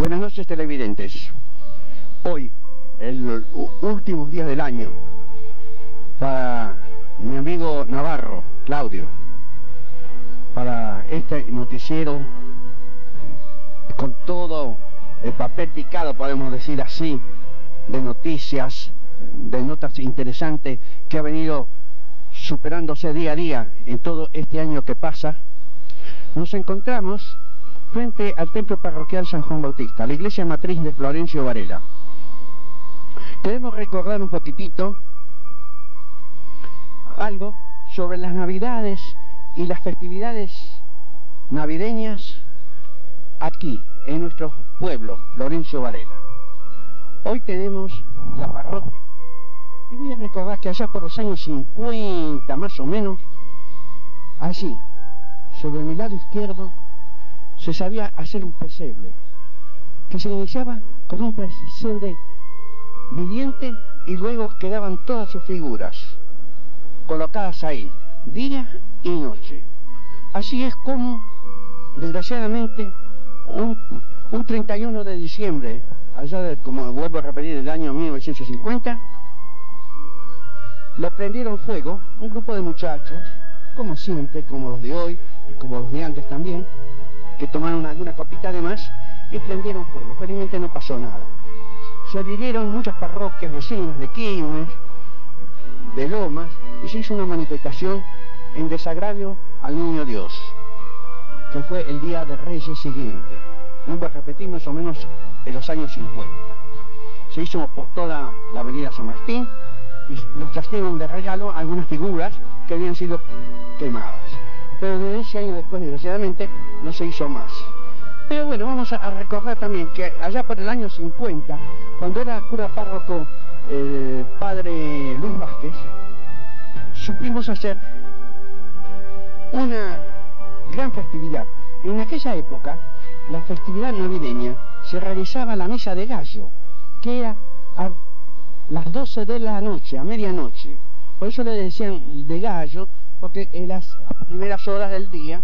Buenas noches televidentes. Hoy, el último día del año, para mi amigo Navarro, Claudio, para este noticiero con todo el papel picado, podemos decir así, de noticias, de notas interesantes que ha venido superándose día a día en todo este año que pasa, nos encontramos frente al templo parroquial San Juan Bautista, la iglesia matriz de Florencio Varela. Queremos recordar un poquitito algo sobre las navidades y las festividades navideñas aquí, en nuestro pueblo, Florencio Varela. Hoy tenemos la parroquia y voy a recordar que allá por los años 50 más o menos, allí, sobre mi lado izquierdo, se sabía hacer un pesebre, que se iniciaba con un pesebre viviente y luego quedaban todas sus figuras colocadas ahí, día y noche. Así es como, desgraciadamente, un, 31 de diciembre, allá de, como vuelvo a repetir, del año 1950, lo prendieron fuego un grupo de muchachos, como siempre, como los de hoy y como los de antes también, que tomaron alguna copita de más y prendieron fuego. Felizmente no pasó nada. Se adhirieron muchas parroquias vecinas de Quilmes, de Lomas, y se hizo una manifestación en desagravio al niño Dios, que fue el día de Reyes siguiente. Voy a repetir más o menos en los años 50. Se hizo por toda la avenida San Martín y nos trajeron de regalo algunas figuras que habían sido quemadas pero desde ese año después, desgraciadamente, no se hizo más. Pero bueno, vamos a, recordar también que allá por el año 50, cuando era cura párroco el padre Luis Vázquez, supimos hacer una gran festividad. En aquella época, la festividad navideña se realizaba la misa de gallo, que era a las 12 de la noche, a medianoche. Por eso le decían de gallo, porque en las primeras horas del día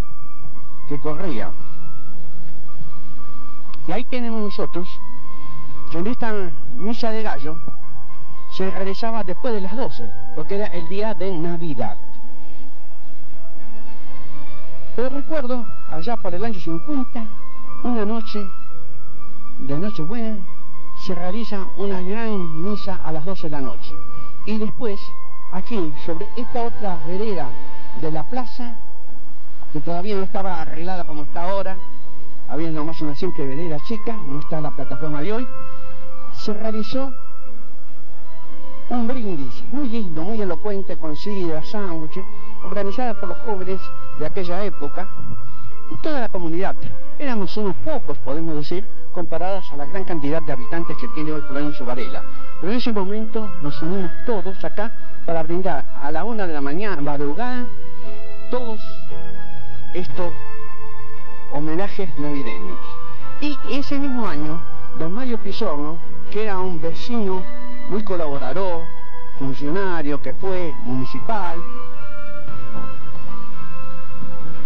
que corría. Y ahí tenemos nosotros que en esta misa de gallo se realizaba después de las 12, porque era el día de Navidad. Pero recuerdo, allá por el año 50, una noche de Nochebuena, se realiza una gran misa a las 12 de la noche. Y después aquí, sobre esta otra vereda de la plaza, que todavía no estaba arreglada como está ahora, había nomás una simple vereda chica, no está la plataforma de hoy, se realizó un brindis muy lindo, muy elocuente, con sidra, sándwiches, organizada por los jóvenes de aquella época, toda la comunidad. Éramos unos pocos, podemos decir, comparadas a la gran cantidad de habitantes que tiene hoy Florencio Varela. Pero en ese momento nos unimos todos acá para brindar a la una de la mañana, madrugada, todos estos homenajes navideños. Y ese mismo año, don Mario Pizorno, que era un vecino muy colaborador, funcionario que fue municipal,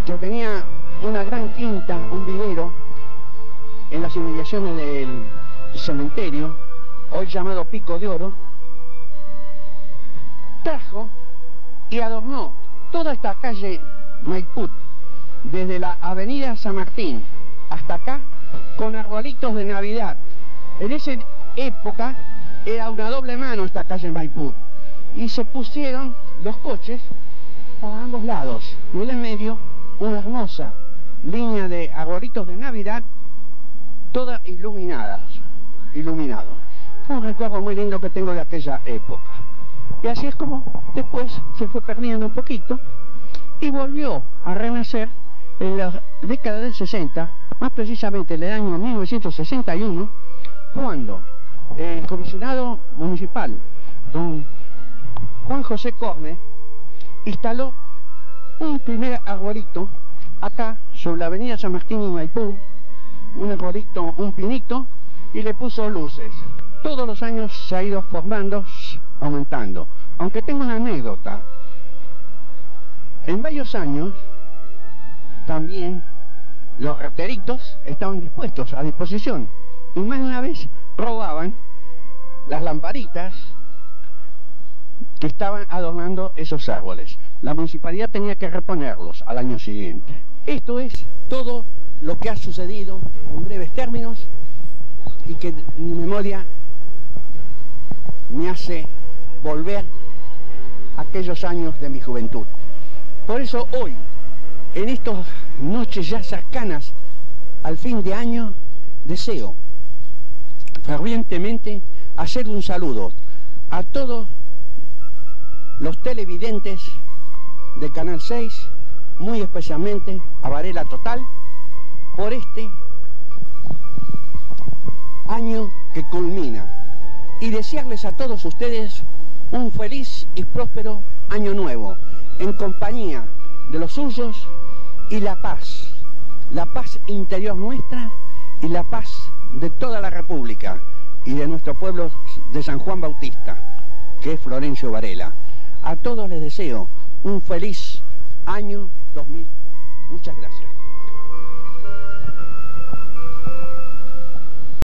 que tenía una gran quinta, un vivero, en las inmediaciones del cementerio, hoy llamado Pico de Oro, trajo y adornó toda esta calle Maiput, desde la avenida San Martín hasta acá, con arbolitos de Navidad. En esa época era una doble mano esta calle Maiput. Y se pusieron los coches a ambos lados. Y en el medio una hermosa línea de arbolitos de Navidad, todas iluminadas, iluminado. Un recuerdo muy lindo que tengo de aquella época. Y así es como después se fue perdiendo un poquito y volvió a renacer en la década del 60, más precisamente en el año 1961, cuando el comisionado municipal, don Juan José Corne, instaló un primer arbolito acá sobre la avenida San Martín y Maipú, un arbolito, un pinito, y le puso luces. Todos los años se ha ido formando, aumentando. Aunque tengo una anécdota. En varios años, también los rateritos estaban dispuestos a disposición y más de una vez robaban las lamparitas que estaban adornando esos árboles. La municipalidad tenía que reponerlos al año siguiente. Esto es todo lo que ha sucedido en breves términos y que mi memoria me hace volver a aquellos años de mi juventud. Por eso hoy, en estas noches ya cercanas al fin de año, deseo fervientemente hacer un saludo a todos los televidentes de Canal 6, muy especialmente a Varela Total, por este año que culmina y desearles a todos ustedes un feliz y próspero año nuevo en compañía de los suyos y la paz, la paz interior nuestra y la paz de toda la República y de nuestro pueblo de San Juan Bautista, que es Florencio Varela. A todos les deseo un feliz año 2000. Muchas gracias.